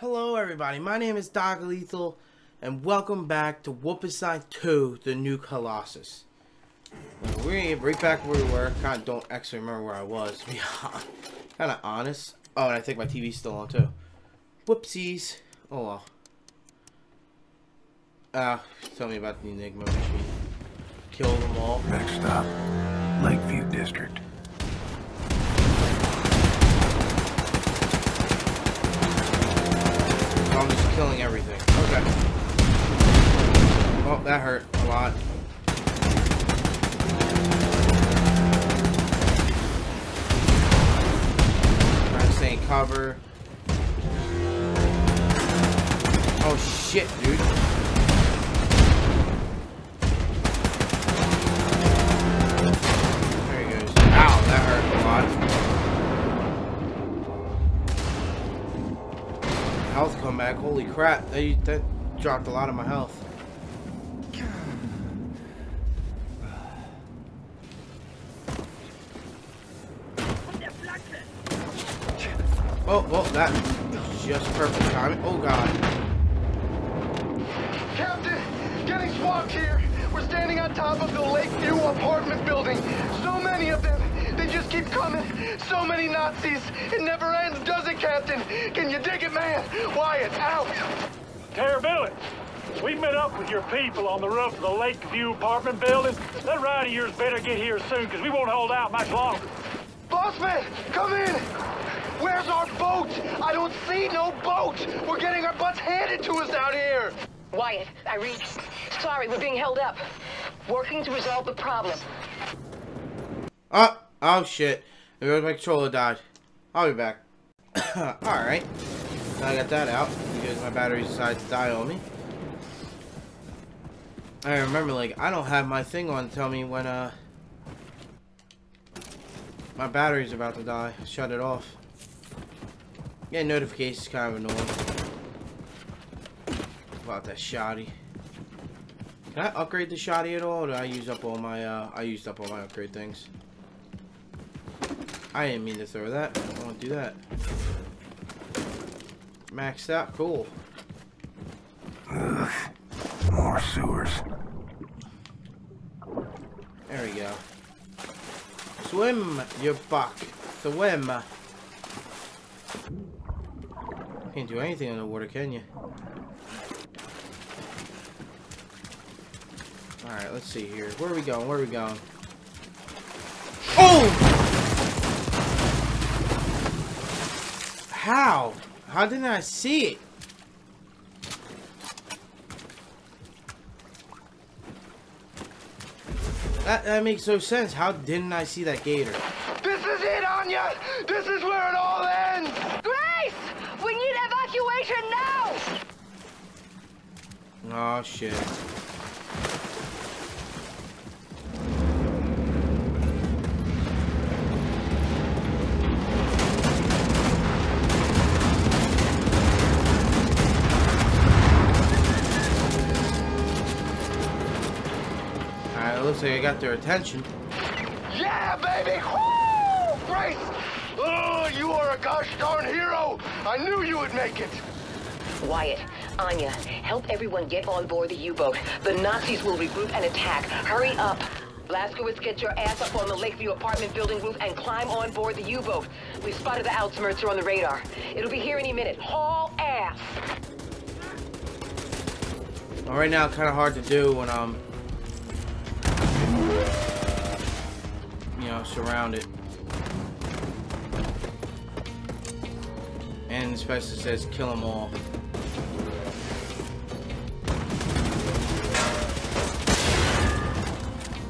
Hello everybody, my name is Doc Lethal, and welcome back to Wolfenstein 2, The New Colossus. We're right back where we were, kinda don't actually remember where I was, to be kinda honest. Oh, and I think my TV's still on too. Whoopsies. Oh well. Ah, uh, tell me about the Enigma machine. Kill them all. Next stop, Lakeview District. I'm just killing everything. Okay. Oh, that hurt a lot. Stay in cover. Oh shit, dude. Holy crap. That, that dropped a lot of my health. Oh, well, that just perfect timing. Oh, God. Captain, getting swamped here. We're standing on top of the Lakeview apartment building. So many of them. They just keep coming. So many Nazis. It never ends, Captain? Can you dig it, man? Wyatt, out. Terrability. We've met up with your people on the roof of the Lakeview apartment building. That ride of yours better get here soon, because we won't hold out much longer. Bossman, come in. Where's our boat? I don't see no boat. We're getting our butts handed to us out here. Wyatt, Irene, sorry, we're being held up. Working to resolve the problem. Oh, oh shit. There my controller died. I'll be back. Alright. I got that out because my battery decided to die on me. I remember, like, I don't have my thing on tell me when, uh, my battery's about to die. Shut it off. Yeah, notifications kind of annoying. About that shoddy. Can I upgrade the shoddy at all? Or did I use up all my, uh, I used up all my upgrade things. I didn't mean to throw that. I won't do that. Maxed out, cool. Ugh, more sewers. There we go. Swim, you buck. Swim. Can't do anything in the water, can you? Alright, let's see here. Where are we going? Where are we going? How? How didn't I see it? That, that makes no sense. How didn't I see that gator? This is it, Anya. This is where it all ends. Grace! We need evacuation now! Oh, shit. Alright, looks like I got their attention. Yeah, baby. Woo! Grace. Oh, you are a gosh darn hero. I knew you would make it. Wyatt, Anya, help everyone get on board the U-boat. The Nazis will regroup and attack. Hurry up. Blazkowicz, get your ass up on the Lakeview apartment building roof and climb on board the U-boat. We've spotted the Ausmerzer on the radar. It'll be here any minute. Haul ass! Well, right now, kind of hard to do when I'm, you know, surrounded. And especially says kill them all.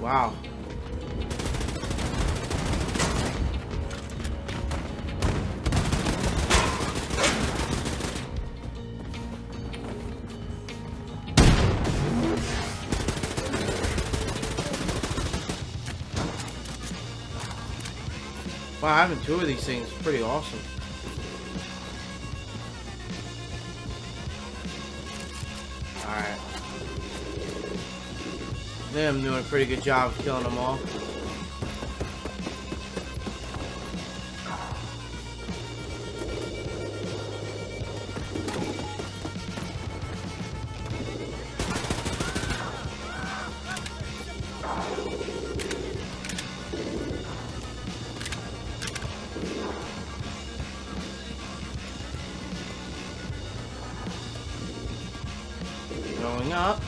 Wow. Wow, having two of these things is pretty awesome. Alright. I'm doing a pretty good job of killing them all. Going up.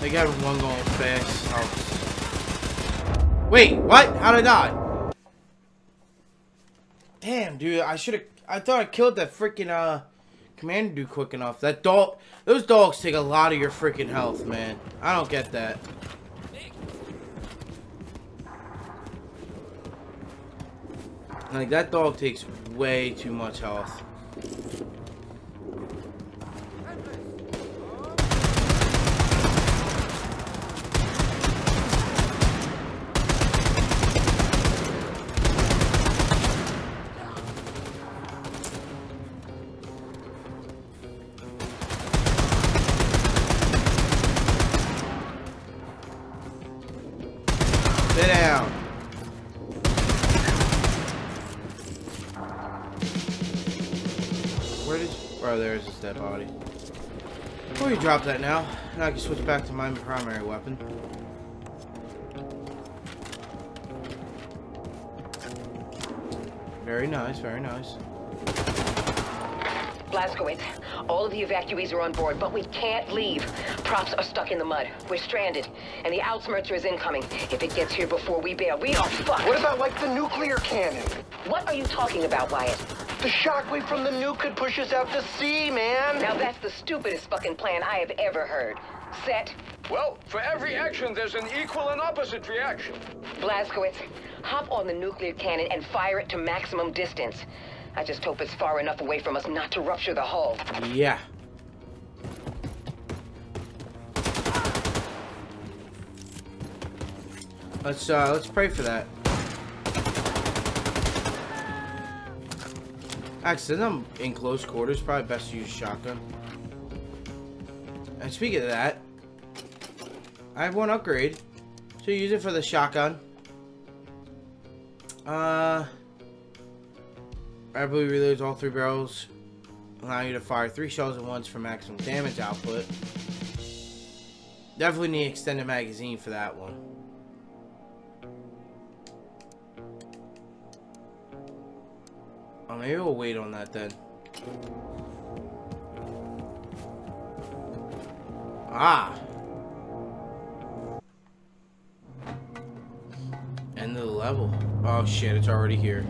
They got one going fast. Oh. Wait, what? How'd I die? Damn, dude, I should have. I thought I killed that freaking uh commander do quick enough. That dog, those dogs take a lot of your freaking health, man. I don't get that. Like that dog takes way too much health. Drop that now. Now I can switch back to my primary weapon. Very nice, very nice. Blazkowicz, all of the evacuees are on board, but we can't leave. Props are stuck in the mud. We're stranded, and the Ausmerzer is incoming. If it gets here before we bail, we are fucked. What about like the nuclear cannon? What are you talking about, Wyatt? The shockwave from the nuke could push us out to sea, man. Now that's the stupidest fucking plan I have ever heard. Set. Well, for every action, there's an equal and opposite reaction. Blazkowicz, hop on the nuclear cannon and fire it to maximum distance. I just hope it's far enough away from us not to rupture the hull. Yeah. Let's uh let's pray for that. Actually, I'm in close quarters, probably best to use shotgun. And speaking of that, I have one upgrade. So use it for the shotgun. Uh rapidly reloads all three barrels, allowing you to fire three shells at once for maximum damage output. Definitely need extended magazine for that one. Maybe we'll wait on that then. Ah. End of the level. Oh shit, it's already here.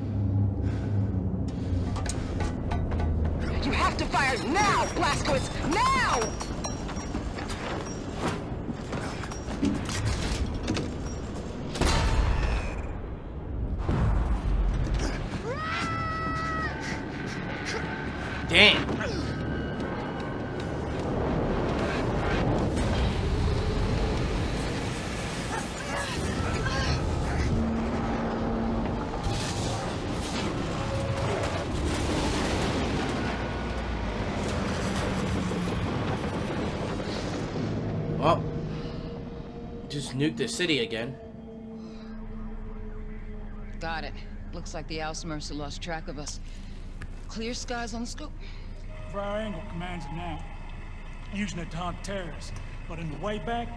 You have to fire now, Blazkowicz! Now! Well, just nuke the city again. Got it. Looks like the Ausmerzer lost track of us. Clear skies on the scope. Frau Engel commands it now, using it to hunt terrorists. But in the way back,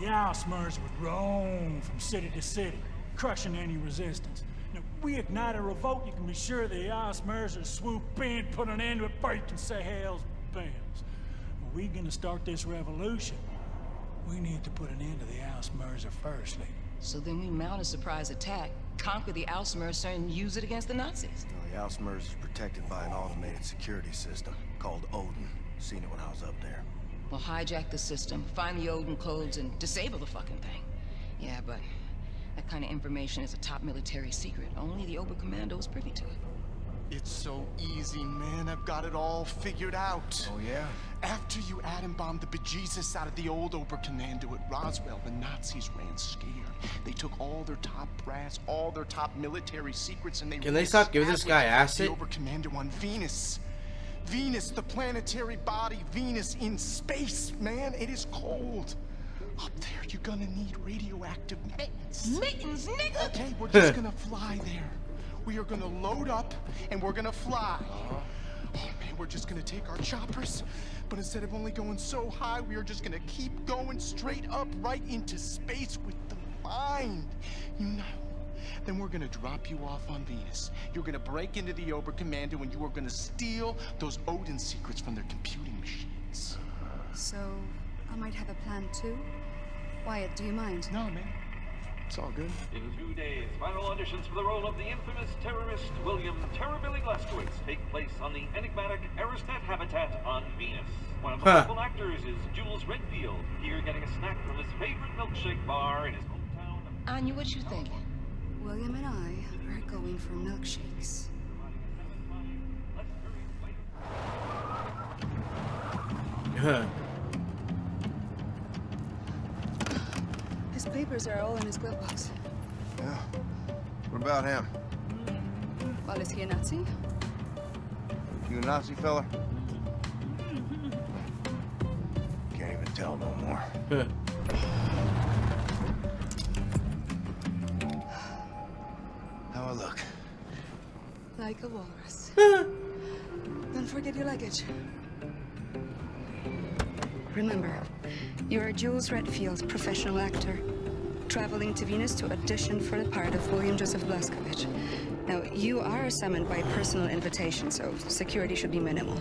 the Ausmerzer would roam from city to city, crushing any resistance. Now, if we ignite a revolt, you can be sure the Ausmerzer will swoop in, put an end to it before you can say hell's bells. If we gonna start this revolution, we need to put an end to the Ausmerzer firstly. So then we mount a surprise attack, conquer the Ausmerzer, and use it against the Nazis. The Ausmerzer is protected by an automated security system called Odin. Seen it when I was up there. We'll hijack the system, find the Odin codes, and disable the fucking thing. Yeah, but that kind of information is a top military secret. Only the Oberkommando is privy to it. It's so easy, man. I've got it all figured out. Oh, yeah? After you atom bombed the bejesus out of the old Oberkommando at Roswell, the Nazis ran scared. They took all their top brass, all their top military secrets, and they Can they stop giving this guy acid? The Oberkommando on Venus. Venus, the planetary body, Venus in space, man. It is cold. Up there, you're gonna need radioactive mittens. Mittens, nigga! Okay, we're just gonna fly there. We are gonna load up and we're gonna fly. Uh-huh. Oh man, we're just gonna take our choppers, but instead of only going so high, we are just gonna keep going straight up right into space with the mind. You know? Then we're gonna drop you off on Venus. You're gonna break into the Oberkommando and you are gonna steal those Odin secrets from their computing machines. Uh-huh. So, I might have a plan too? Wyatt, do you mind? No, man. It's all good. In two days, final auditions for the role of the infamous terrorist William Terrorbilly Leskowitz take place on the enigmatic Aristat habitat on Venus. One of the Huh. local actors is Jules Redfield, here getting a snack from his favorite milkshake bar in his hometown. Anya, what you think? William and I are going for milkshakes. Huh. His papers are all in his glove box. Yeah. What about him? Well, is he a Nazi? You a Nazi fella? Can't even tell no more. How I look? Like a walrus. Don't forget your luggage. Remember, you're Jules Redfield, professional actor, traveling to Venus to audition for the part of William Joseph Blazkowicz. Now, you are summoned by personal invitation, so security should be minimal.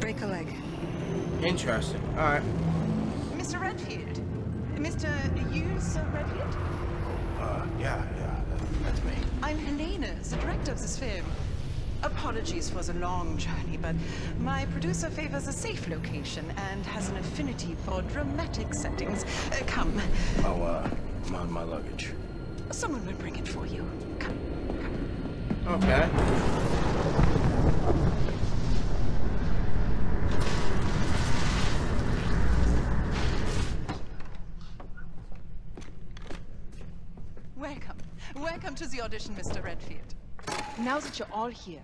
Break a leg. Interesting. Alright. Mr. Redfield? Mr. Hughes Redfield? Uh, yeah, yeah, that's me. I'm Helena, the director of this film. Apologies for the long journey, but my producer favors a safe location and has an affinity for dramatic settings. Uh, come, Oh, uh, I'm on my luggage. someone will bring it for you. Come. Okay. Welcome. Welcome to the audition, Mr. Redfield. Now that you're all here,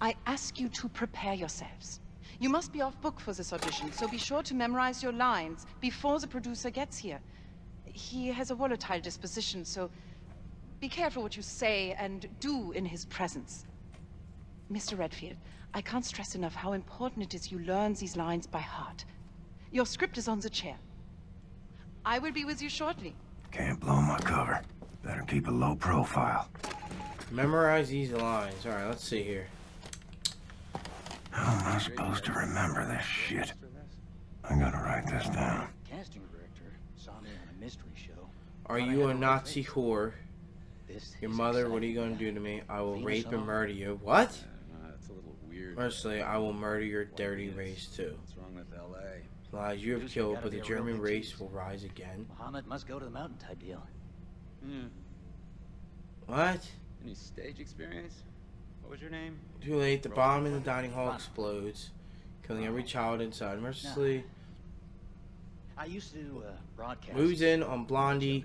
I ask you to prepare yourselves. You must be off book for this audition, so be sure to memorize your lines before the producer gets here. He has a volatile disposition, so be careful what you say and do in his presence. Mr. Redfield, I can't stress enough how important it is you learn these lines by heart. Your script is on the chair. I will be with you shortly. Can't blow my cover. Better keep a low profile. Memorize these lines. Alright, let's see here. How am I supposed to remember this shit? I gotta write this down. Casting director saw me on a mystery show. Are you a Nazi whore? Your mother, what are you gonna do to me? I will rape and murder you. What? That's a little weird. Firstly, I will murder your dirty race too. What's wrong with L.A.? Lies you have killed, but the be a real German race will rise again. Muhammad must go to the mountain type deal. Hmm. What? Any stage experience? What was your name? Too late, the bomb in the dining hall explodes, killing every child inside. Mercilessly I used to uh, broadcast. moves in on Blondie,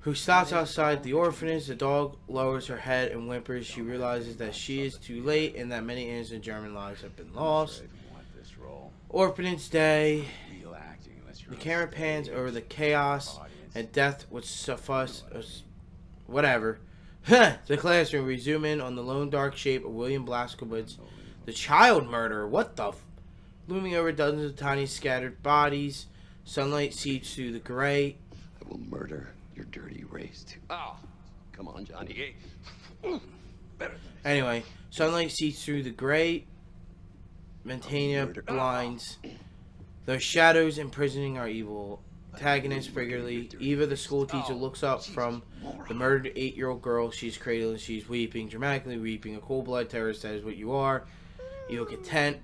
who stops outside the orphanage. The dog lowers her head and whimpers. She realizes that she is too late and that many innocent German lives have been lost. Want this role? Orphanage Day. Real acting, unless you're The camera pans over the chaos and death which suffice us. Whatever. The classroom. We zoom in on the lone dark shape of William Blazkowicz, the child murderer. What the? F- Looming over dozens of tiny scattered bodies. Sunlight seeps through the gray. I will murder your dirty race too. Oh, come on, Johnny. Hey. Better. Anyway, sunlight seeps through the gray Montana ah. blinds. Those shadows imprisoning our evil antagonist regularly. Eva, the school teacher, looks up from the murdered eight-year-old girl she's cradling. She's weeping, dramatically weeping. A cold-blooded terrorist, that is what you are. You look content,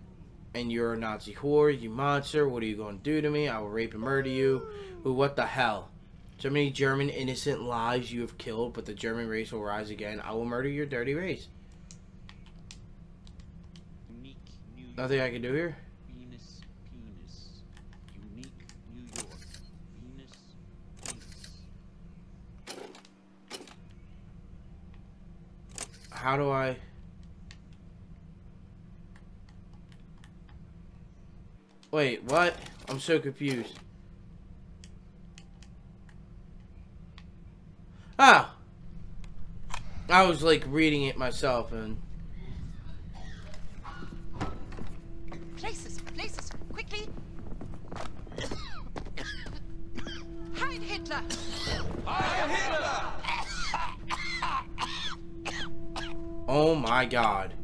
and you're a Nazi whore, you monster. What are you going to do to me? I will rape and murder you. Ooh, what the hell? So many German innocent lives you have killed, but the German race will rise again. I will murder your dirty race. Unique New York. Nothing I can do here? Venus penis. Unique New York. Venus penis. How do I... Wait, what? I'm so confused. Ah! I was like reading it myself and... god.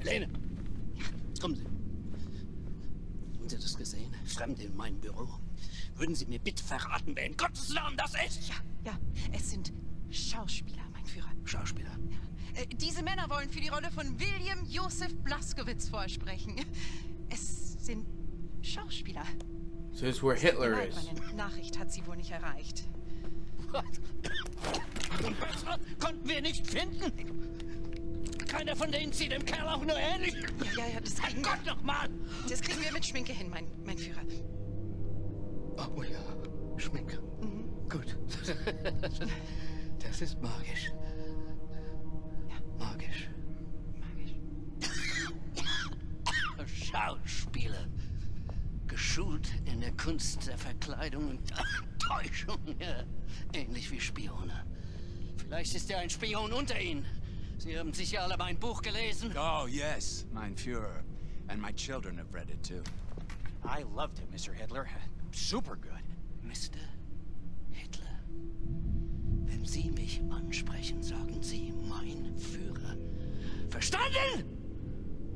Helene! Kommen Sie. Haben Sie das gesehen? Fremde in meinem Büro. Würden Sie mir bitte verraten, wer in Gottes Namen das ist? Ja, ja, es sind Schauspieler, mein Führer. Schauspieler. Äh, diese Männer wollen für die Rolle von William Joseph Blaskowitz vorsprechen. Es sind Schauspieler. So this is where Hitler is. Meine Nachricht hat sie wohl nicht erreicht. Und besser konnten wir nicht finden. Keiner von denen sieht dem Kerl auch nur ähnlich. Ja, ja, ja, das kriegen Gott nochmal! Das kriegen wir mit Schminke hin, mein, mein Führer. Oh ja, Schminke. Gut. Das ist magisch. Magisch. Magisch. Schauspieler. Geschult in der Kunst der Verkleidung und Täuschung. Ja. Ähnlich wie Spione. Vielleicht ist ja ein Spion unter Ihnen. Sie haben sicher alle mein Buch gelesen. Oh, yes, mein Führer. And my children have read it too. I loved it, Mr. Hitler. Super good. Mr. Hitler. Wenn Sie mich ansprechen, sagen Sie mein Führer. Verstanden?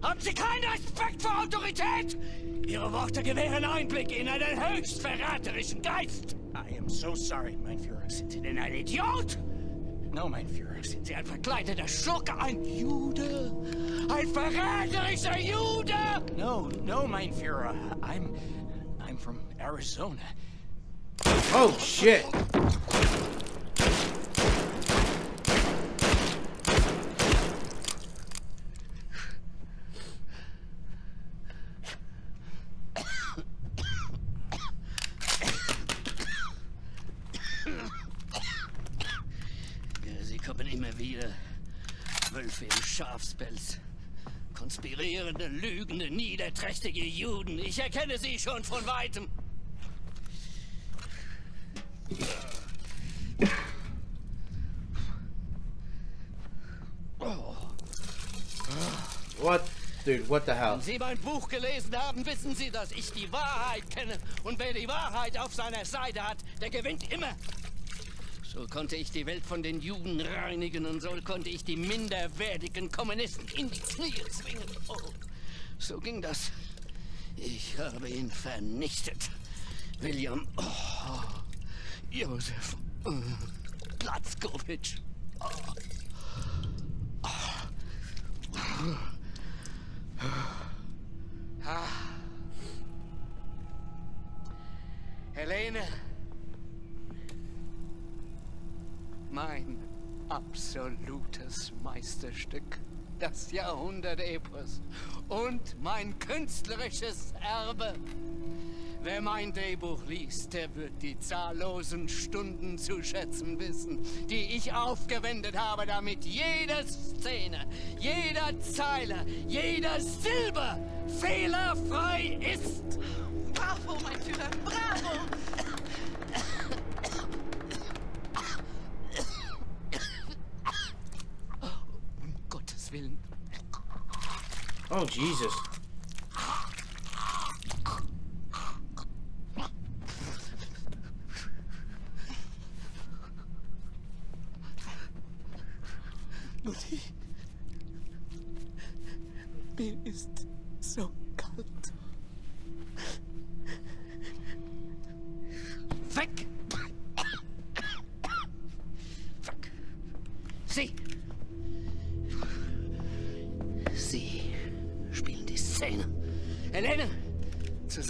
Haben Sie keinen Respekt vor Autorität? Ihre Worte gewähren Einblick in einen höchst verräterischen Geist. I am so sorry, mein Führer. Sind Sie denn ein Idiot? No, mein Führer. Sind Sie ein verkleideter Schurke, ein Jude? Ein verräterischer Jude? No, no, mein Führer. I'm... I'm from Arizona. Oh shit. Wieder. Wölfe im Schafspelz. Konspirierende, lügende, niederträchtige Juden. Ich erkenne Sie schon von weitem. What? Dude, what the hell? Wenn Sie mein Buch gelesen haben, wissen Sie, dass ich die Wahrheit kenne. Und wer die Wahrheit auf seiner Seite hat, der gewinnt immer. So konnte ich die Welt von den Juden reinigen und so konnte ich die minderwertigen Kommunisten in die Knie zwingen. Oh, so ging das. Ich habe ihn vernichtet. William oh, Josef oh, Platzkowitsch. Oh. Helene. Mein absolutes Meisterstück. Das Jahrhundert-Epos. Und mein künstlerisches Erbe. Wer mein Drehbuch liest, der wird die zahllosen Stunden zu schätzen wissen, die ich aufgewendet habe, damit jede Szene, jeder Zeile, jeder Silber fehlerfrei ist. Oh Jesus. Mir ist so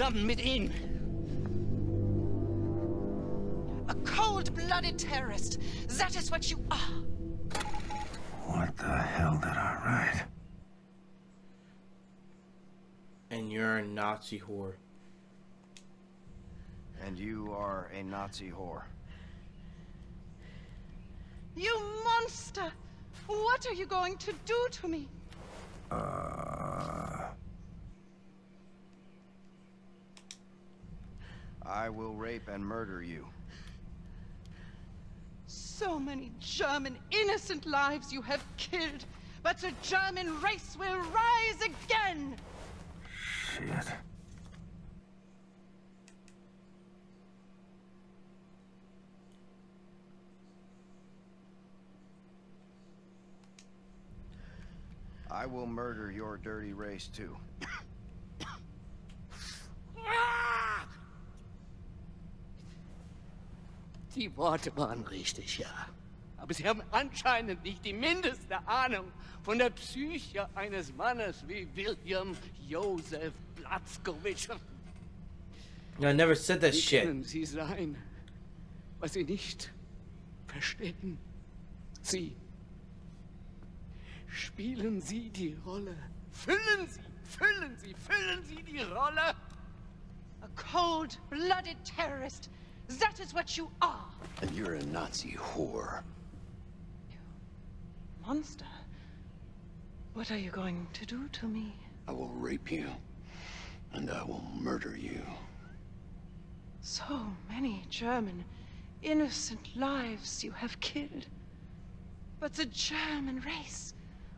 Zusammen mit ihm. A cold-blooded terrorist. That is what you are. What the hell did I write? And you're a Nazi whore. And you are a Nazi whore. You monster! What are you going to do to me? Uh... I will rape and murder you. So many German innocent lives you have killed. but the German race will rise again! Shit. I will murder your dirty race too. Die Worte waren richtig, ja. Aber Sie haben anscheinend nicht die mindeste Ahnung von der Psyche eines Mannes wie William Joseph Blatzkowitsch. I never said that Wie shit. können Sie sein, was Sie nicht verstehen? Sie spielen Sie die Rolle. Füllen Sie, füllen Sie, füllen Sie die Rolle. A cold-blooded terrorist. That is what you are. And you're a Nazi whore. Monster. What are you going to do to me? I will rape you, and I will murder you. So many German, innocent lives you have killed. But the German race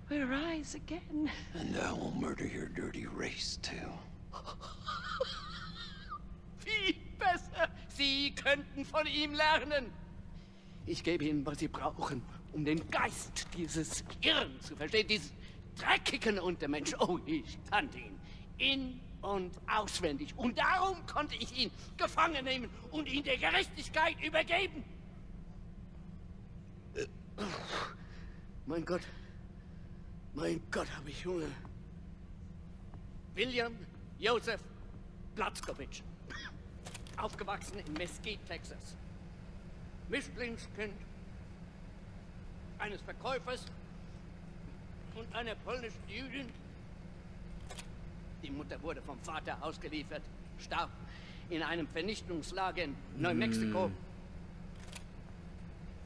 will rise again. And I will murder your dirty race, too. Viel besser. Sie könnten von ihm lernen. Ich gebe Ihnen, was Sie brauchen, um den Geist dieses Irren zu verstehen, dieses dreckigen Untermensch. Oh, ich kannte ihn in und auswendig. Und darum konnte ich ihn gefangen nehmen und ihn der Gerechtigkeit übergeben. Mein Gott. Mein Gott, habe ich Hunger. William Joseph Blatzkowitsch. Aufgewachsen in Mesquite, Texas. Mischlingskind eines Verkäufers und einer polnischen Jüdin. Die Mutter wurde vom Vater ausgeliefert, starb in einem Vernichtungslager in Neumexiko.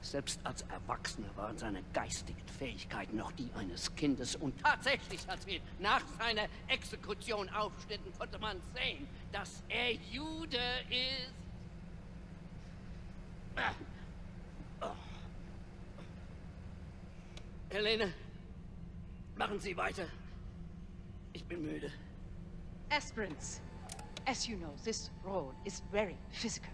Selbst als Erwachsener waren seine geistigen Fähigkeiten noch die eines Kindes. Und tatsächlich, als wir nach seiner Exekution aufschnitten, konnte man sehen, dass er Jude ist. Ah. Oh. Helene, machen Sie weiter. Ich bin müde. Aspirants, as you know, this role is very physical.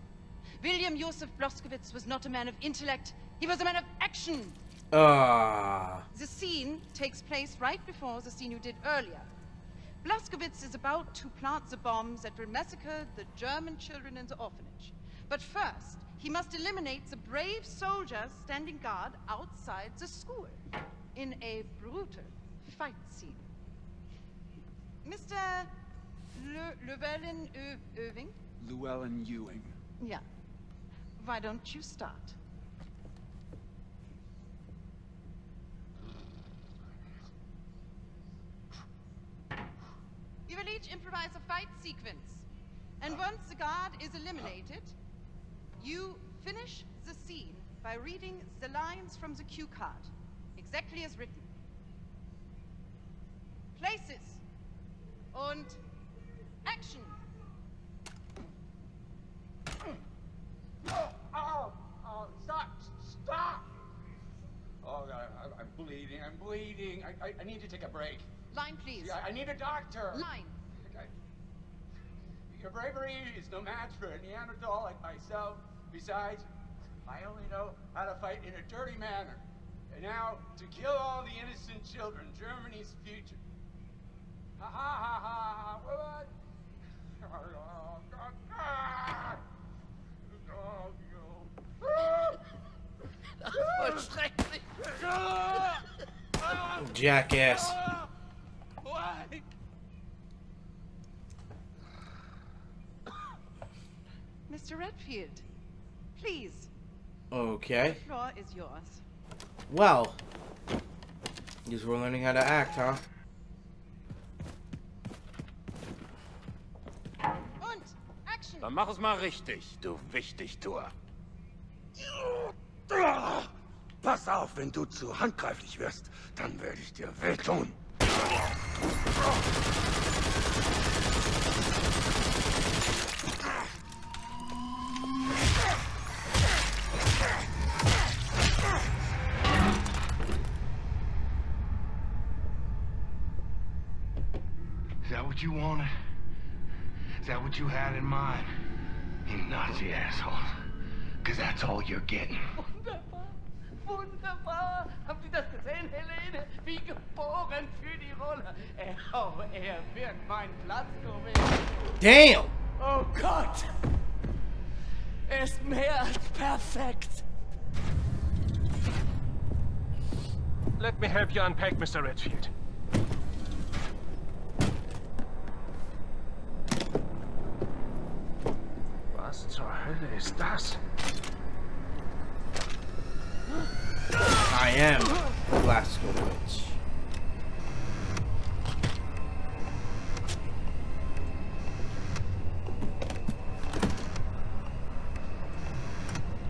William Joseph Blazkowicz was not a man of intellect, he was a man of action. Ah. The scene takes place right before the scene you did earlier. Blazkowicz is about to plant the bombs that will massacre the German children in the orphanage. But first, he must eliminate the brave soldiers standing guard outside the school in a brutal fight scene. Mr. Le Llewellyn Ö- Irving? Llewellyn Ewing. Yeah. Why don't you start? You will each improvise a fight sequence. And once the guard is eliminated, you finish the scene by reading the lines from the cue card, exactly as written. Places. Und action. Oh, oh, oh, stop, stop! Oh, God, I, I'm bleeding, I'm bleeding. I, I, I need to take a break. Line, please. Yeah, I need a doctor. Line. Okay. Your bravery is no match for a Neanderthal like myself. Besides, I only know how to fight in a dirty manner. And now, to kill all the innocent children, Germany's future. Ha ha ha ha! What? Oh, God. Ah! Oh, Das war schrecklich. Jackass. Why? Mr. Redfield, please, Okay. the floor is yours. Well. Guess we're learning how to act, huh? Und action. Dann mach es mal richtig, du Wichtigtuer. Pass auf, wenn du zu handgreiflich wirst, dann werde ich dir wehtun. Is that what you wanted? Is that what you had in mind? You nasty asshole. Cause that's all you're getting. Oh, Wunderbar. Haben Sie das gesehen, Helene? Wie geboren für die Rolle. Er, oh, er wird mein Platz gewinnen. Damn! Oh Gott! Er ist mehr als perfekt. Let me help you unpack, Mr. Redfield. Was zur Hölle ist das? I am Blazkowicz.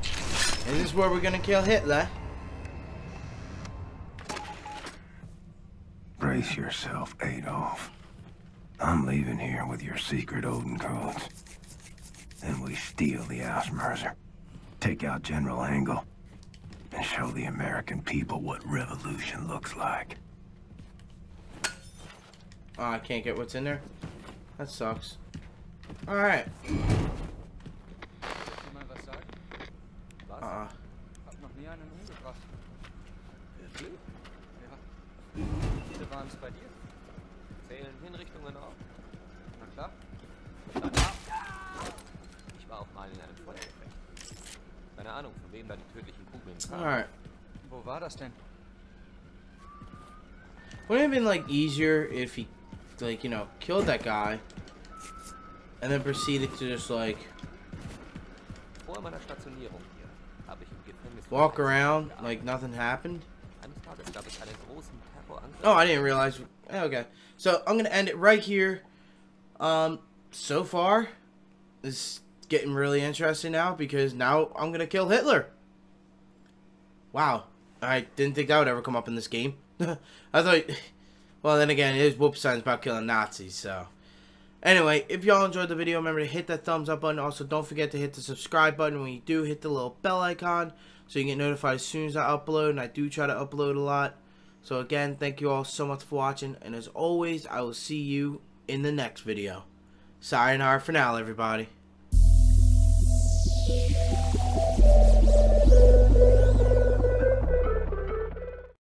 Is this is where we're gonna kill Hitler? Brace yourself, Adolf. I'm leaving here with your secret Odin codes. Then we steal the Ausmerzer, take out General Engel, and show the American people what revolution looks like. Oh, I can't get what's in there? That sucks. Alright. mal was Keine Ahnung, von wem da die tödlichen Kugeln kamen. Alright. Wo war das denn? Wouldn't it have been like easier if he, like, you know, killed that guy and then proceeded to just like Vor meiner Stationierung hier habe ich im Gefängnis walk around like nothing happened? Eines Tages gab es einen großen Terrorangriff. Oh, I didn't realize. Okay, so I'm gonna end it right here. Um, so far, this is getting really interesting now because now I'm gonna kill Hitler. Wow, I didn't think that would ever come up in this game. I thought. Well, then again, it is Wolfenstein's about killing Nazis, so. Anyway, if y'all enjoyed the video, remember to hit that thumbs up button. Also, don't forget to hit the subscribe button. When you do, hit the little bell icon so you get notified as soon as I upload. And I do try to upload a lot. So again, thank you all so much for watching. And as always, I will see you in the next video. Sayonara for now, everybody. なんだって!